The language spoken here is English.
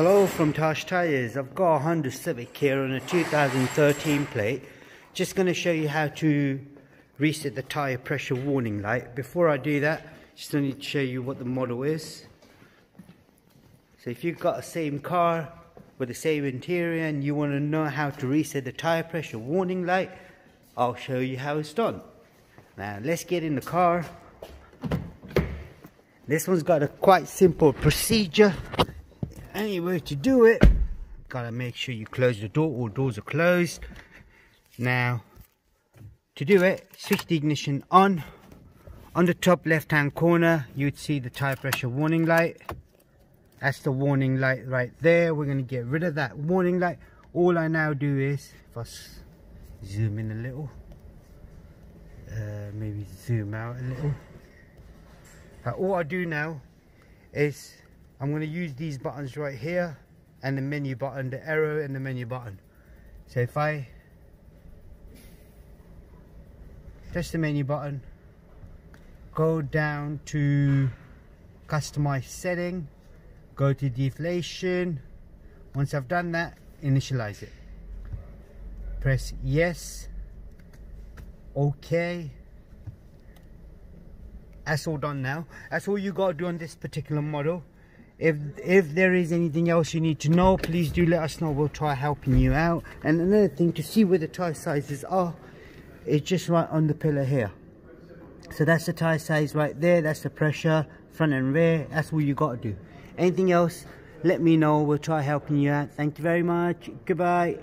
from Taj Tyres. I've got a Honda Civic here on a 2013 plate. Just going to show you how to reset the tyre pressure warning light. Before I do that, just need to show you what the model is. So if you've got the same car with the same interior and you want to know how to reset the tyre pressure warning light, I'll show you how it's done. Now let's get in the car. This one's got a quite simple procedure. Anyway, to do it, gotta make sure you close the door. All doors are closed. Now, to do it, switch the ignition on. On the top left hand corner, you'd see the tire pressure warning light. That's the warning light right there. We're gonna get rid of that warning light. All I now do is, if I zoom in a little, uh, maybe zoom out a little. All I do now is I'm going to use these buttons right here and the menu button, the arrow and the menu button. So if I press the menu button, go down to customize setting, go to deflation. Once I've done that, initialize it. Press yes, okay. That's all done now. That's all you got to do on this particular model if if there is anything else you need to know please do let us know. We'll try helping you out. And another thing to see where the tire sizes are it's just right on the pillar here. So that's the tire size right there. That's the pressure front and rear. That's all you got to do. Anything else let me know. We'll try helping you out. Thank you very much. Goodbye